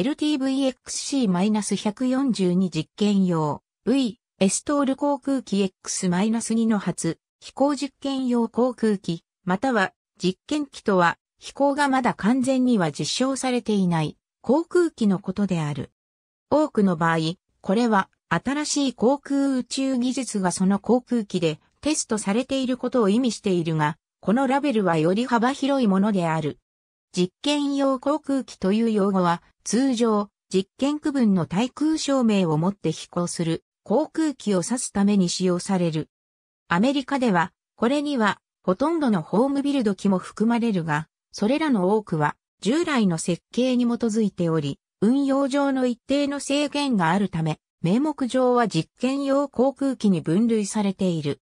LTVXC-142 実験用 V エストール航空機 X-2 の初飛行実験用航空機または実験機とは飛行がまだ完全には実証されていない航空機のことである。多くの場合、これは新しい航空宇宙技術がその航空機でテストされていることを意味しているが、このラベルはより幅広いものである。実験用航空機という用語は通常実験区分の対空証明を持って飛行する航空機を指すために使用される。アメリカではこれにはほとんどのホームビルド機も含まれるが、それらの多くは従来の設計に基づいており、運用上の一定の制限があるため、名目上は実験用航空機に分類されている。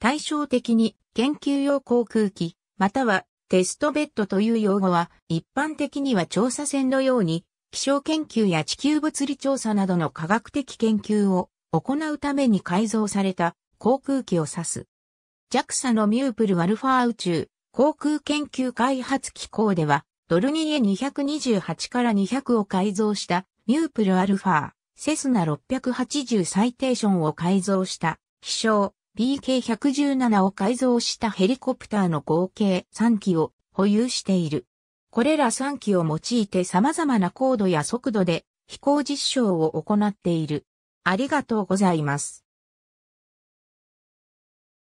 対照的に研究用航空機、またはテストベッドという用語は一般的には調査船のように気象研究や地球物理調査などの科学的研究を行うために改造された航空機を指す。JAXA のミュープルアルファ宇宙航空研究開発機構ではドルニエ228から200を改造したミュープルアルファセスナ680サイテーションを改造した飛翔 BK117 を改造したヘリコプターの合計3機を保有している。これら3機を用いて様々な高度や速度で飛行実証を行っている。ありがとうございます。